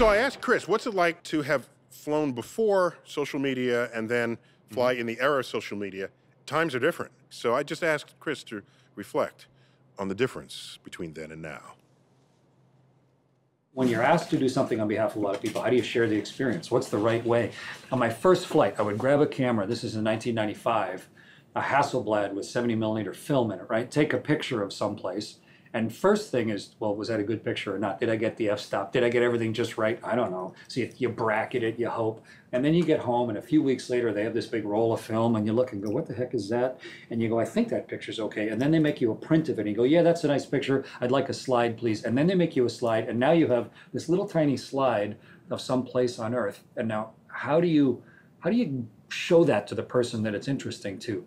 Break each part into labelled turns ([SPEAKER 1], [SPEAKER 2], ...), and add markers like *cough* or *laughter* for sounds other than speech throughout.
[SPEAKER 1] So I asked Chris, what's it like to have flown before social media and then mm-hmm. fly in the era of social media? Times are different. So I just asked Chris to reflect on the difference between then and now.
[SPEAKER 2] When you're asked to do something on behalf of a lot of people, how do you share the experience? What's the right way? On my first flight, I would grab a camera. This is in 1995, a Hasselblad with 70 millimeter film in it, right? Take a picture of someplace. And first thing is, well, was that a good picture or not? Did I get the f-stop? Did I get everything just right? I don't know. So you, you bracket it, you hope. And then you get home and a few weeks later they have this big roll of film and you look and go, what the heck is that? And you go, I think that picture's okay. And then they make you a print of it and you go, yeah, that's a nice picture. I'd like a slide, please. And then they make you a slide and now you have this little tiny slide of some place on earth. And now how do you, how do you show that to the person that it's interesting to?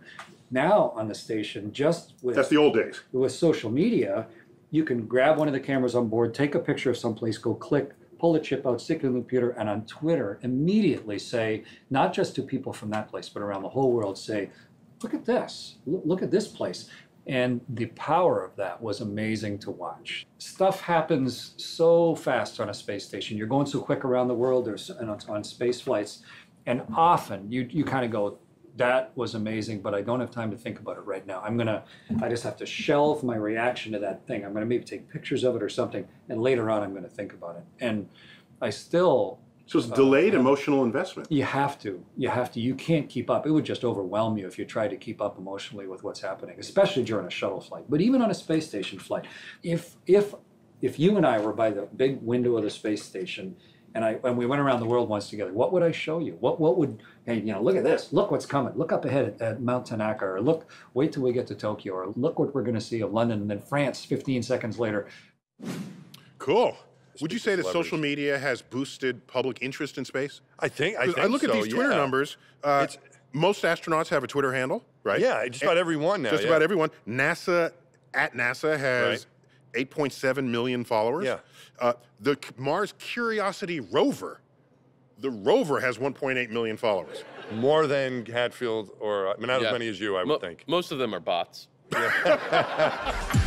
[SPEAKER 2] Now on the station, just with
[SPEAKER 1] That's the old days.
[SPEAKER 2] with social media, you can grab one of the cameras on board, take a picture of someplace, go click, pull the chip out, stick it in the computer, and on Twitter immediately say, not just to people from that place, but around the whole world, say, look at this, look, at this place. And the power of that was amazing to watch. Stuff happens so fast on a space station. You're going so quick around the world or and on, on space flights. And often you, you kind of go, that was amazing, but I don't have time to think about it right now. I'm gonna, I just have to shelve my reaction to that thing. I'm gonna maybe take pictures of it or something, and later on I'm gonna think about it. And I still,
[SPEAKER 1] So it's uh, delayed emotional investment.
[SPEAKER 2] you have to, you have to, you can't keep up. It would just overwhelm you if you tried to keep up emotionally with what's happening, especially during a shuttle flight. But even on a space station flight, if if if you and I were by the big window of the space station and I and we went around the world once together, what would I show you? What what would hey, you know, look at this, look what's coming, look up ahead at, at Mount Taranaki, or look, wait till we get to Tokyo, or look what we're gonna see of London and then France 15 seconds later.
[SPEAKER 1] Cool. Would you say that social media has boosted public interest in space?
[SPEAKER 3] I think I
[SPEAKER 1] 'Cause
[SPEAKER 3] think
[SPEAKER 1] I look at
[SPEAKER 3] so,
[SPEAKER 1] these Twitter
[SPEAKER 3] yeah.
[SPEAKER 1] numbers. Uh,
[SPEAKER 3] It's-
[SPEAKER 1] most astronauts have a Twitter handle, right?
[SPEAKER 3] Yeah, just about everyone now.
[SPEAKER 1] Just
[SPEAKER 3] yeah.
[SPEAKER 1] about everyone. NASA at NASA has 8.7 million followers.
[SPEAKER 3] Yeah.
[SPEAKER 1] Uh, the Mars Curiosity rover, the rover has 1.8 million followers.
[SPEAKER 3] More than Hadfield, or I mean, not
[SPEAKER 4] Yeah.
[SPEAKER 3] as many as you, I would
[SPEAKER 4] Mo-
[SPEAKER 3] think.
[SPEAKER 4] Most of them are bots. *laughs* *laughs*